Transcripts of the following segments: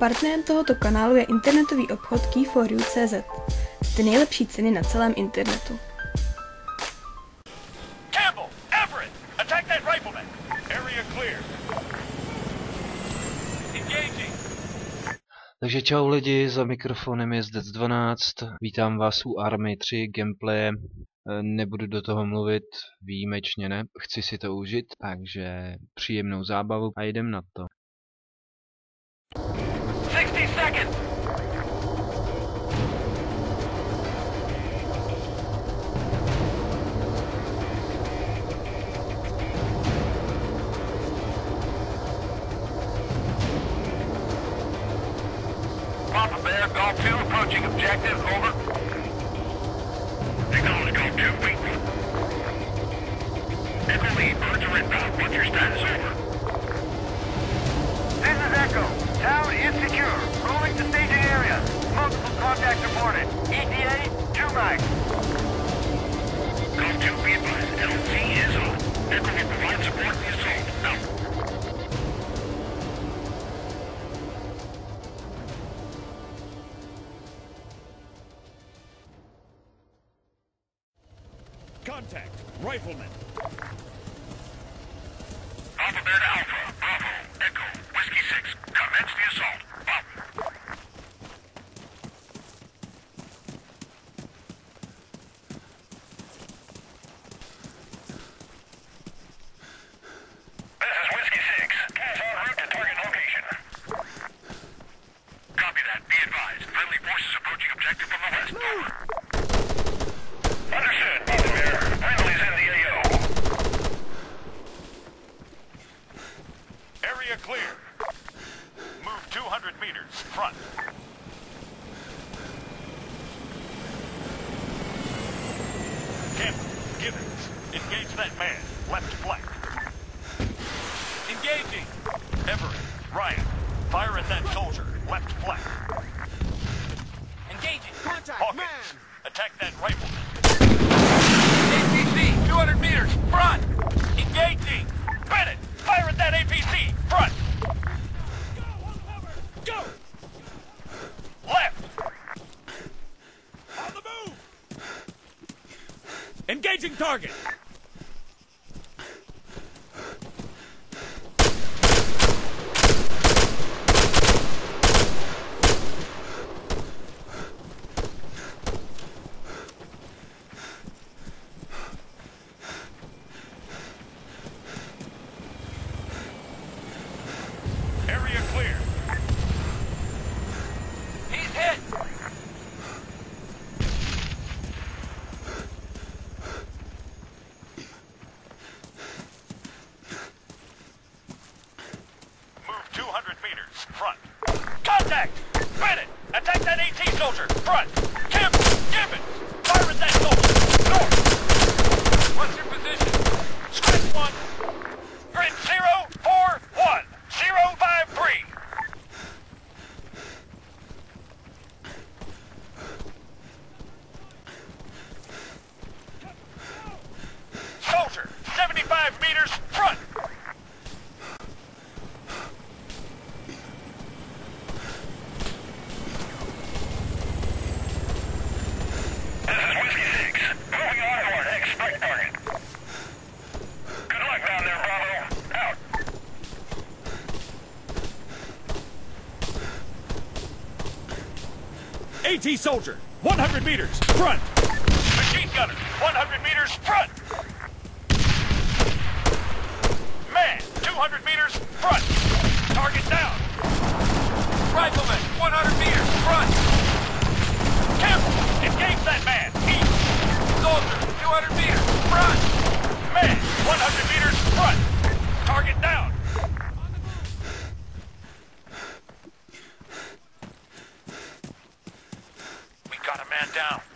Partnerem tohoto kanálu je internetový obchod Key4U.cz. Ty nejlepší ceny na celém internetu. Campbell, Everett, attack that rifleman. Area clear. Engaging. Takže čau lidi, za mikrofonem je Zdec 12, vítám vás u Army 3 gameplaye, E, nebudu do toho mluvit, výjimečně ne, chci si to užít, takže příjemnou zábavu a jdem na to. Papa Bear, Golf 2 approaching objective, over. Acknowledge Golf 2, wait. Echo lead, birds are inbound. What's your status, over? This is Echo. Town is secure. Rolling to staging area. Multiple contacts reported. ETA, 2 mics. Contact! Rifleman! Alpha Bear to Alpha. Bravo. Echo. Whiskey 6. Commence the assault. Bravo. This is Whiskey 6. Gas en route to target location. Copy that. Be advised. Friendly forces approaching objective from the west. Over. Understood, Alpha Bear. Friendly's in the AO. Area clear. Move 200 meters. Front. Campbell, Gibbons, engage that man. Left flank. Engaging. Everett, Ryan, fire at that soldier. Left flank. Engaging. Contact, Hawkins, attack that rifleman. APC, 200 meters. Front. Engaging. Bennett, fire at that APC. Front. Go! Left. On the move! Engaging target! Area clear. He's hit. Move 200 meters. Front. Contact! Bennett! Attack that AT soldier! Front! Campbell! Gibbons! Fire at that soldier! North! What's your position? Scratch one! Grid zero four one zero five three. Soldier, 75 meters front. This is Whiskey 6. Moving onward, expect target. Good luck down there, Bravo. Out. AT soldier! 100 meters! Front! Machine gunner, 100 meters front. Man, 200 meters front. Target down. Rifleman, 100 meters front. Campbell, engage that man. East. Soldier, 200 meters front. Man, 100 meters front. Target down. We got a man down.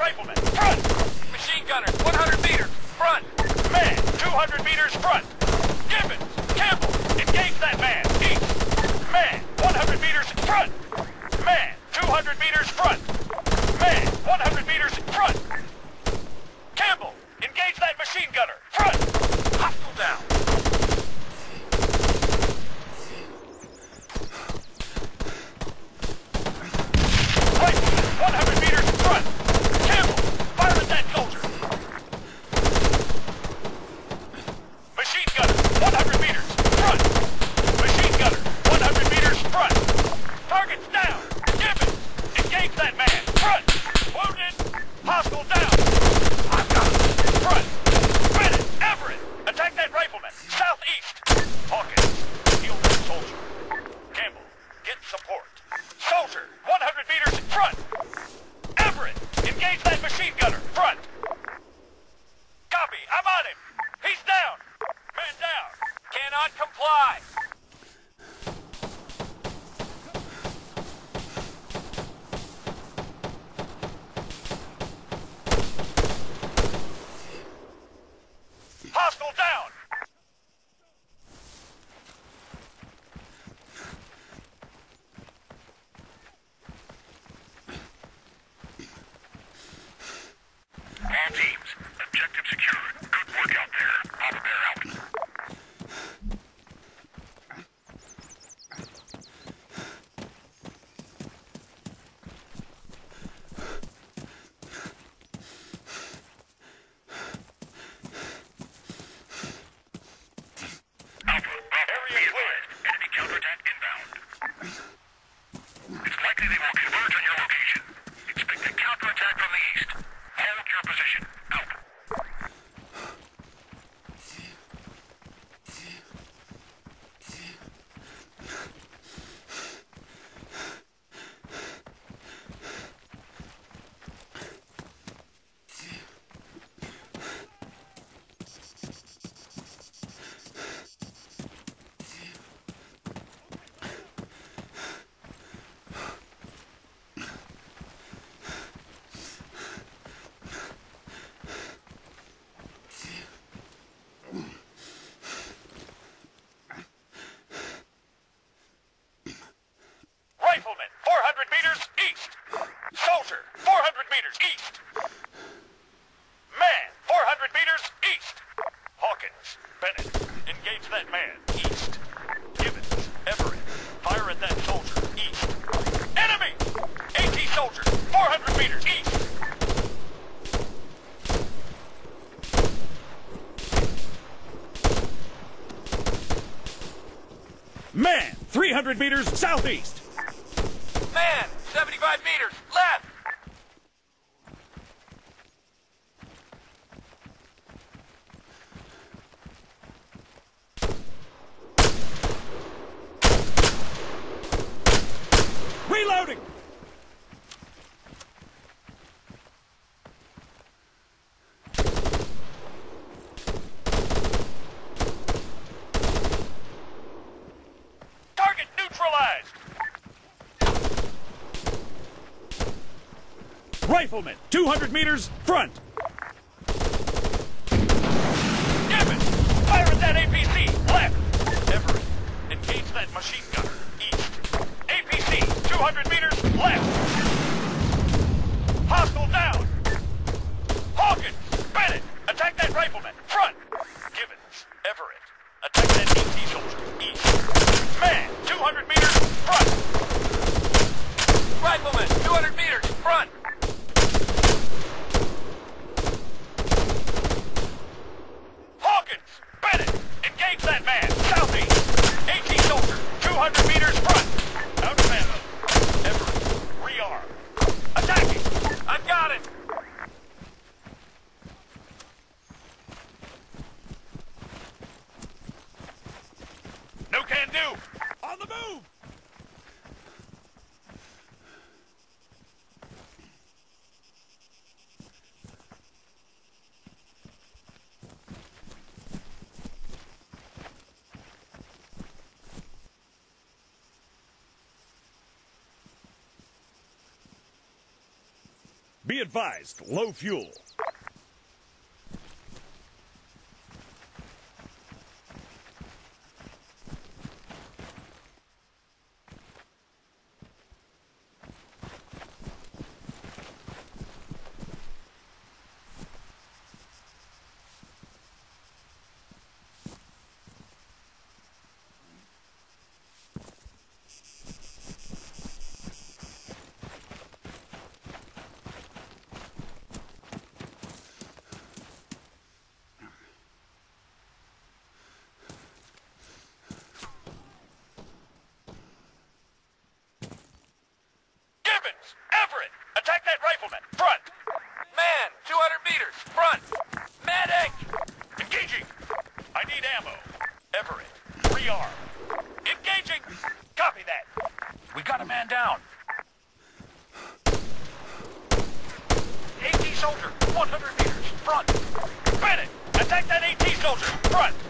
riflemen, front! Machine gunners, 100 meters, front! Man, 200 meters, front! Gibbons, Campbell, engage that man, east! Man, 100 meters, front! Man, 200 meters, front! down! Bennett, engage that man, east. Gibbons, Everett, fire at that soldier, east. Enemy! AT soldier, 400 meters, east! Man, 300 meters southeast! Man, 75 meters, Rifleman, 200 meters front. Devin, fire at that APC, left. Everett, engage that machine gunner, east. APC, 200 meters left. Hostile down. Hawkins, Bennett, attack that rifleman. Be advised, low fuel. Gibbons! Everett! Attack that rifleman! Front! Man! 200 meters! Front! Medic! Engaging! I need ammo. Everett, rearm. Engaging! Copy that. We got a man down. AT soldier, 100 meters, front. Bennett, attack that AT soldier, front.